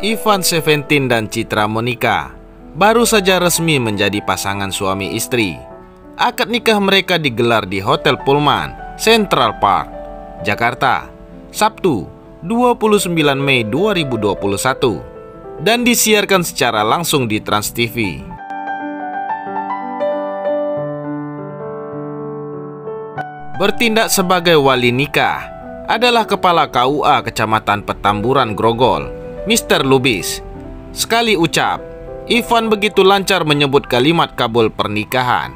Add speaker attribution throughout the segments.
Speaker 1: Ivan Seventeen dan Citra Monica baru saja resmi menjadi pasangan suami istri. Akad nikah mereka digelar di Hotel Pullman, Central Park, Jakarta, Sabtu 29 Mei 2021 dan disiarkan secara langsung di Trans TV. Bertindak sebagai wali nikah adalah Kepala KUA Kecamatan Petamburan Grogol, Mr. Lubis. Sekali ucap, Ivan begitu lancar menyebut kalimat kabul pernikahan.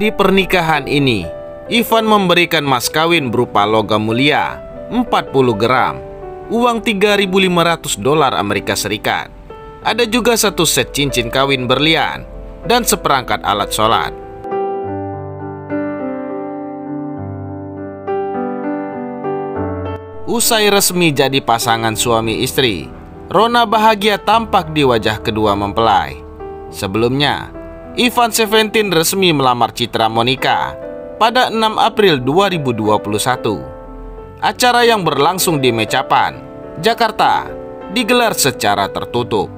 Speaker 1: Di pernikahan ini, Ivan memberikan mas kawin berupa logam mulia 40 gram, uang 3.500 dolar Amerika Serikat. Ada juga satu set cincin kawin berlian dan seperangkat alat sholat. Usai resmi jadi pasangan suami istri, Rona bahagia tampak di wajah kedua mempelai. Sebelumnya, Ivan Seventeen resmi melamar Citra Monica pada 6 April 2021. Acara yang berlangsung di Mecapan, Jakarta, digelar secara tertutup.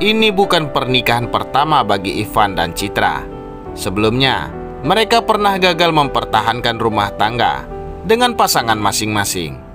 Speaker 1: Ini bukan pernikahan pertama bagi Ivan dan Citra. Sebelumnya, mereka pernah gagal mempertahankan rumah tangga dengan pasangan masing-masing.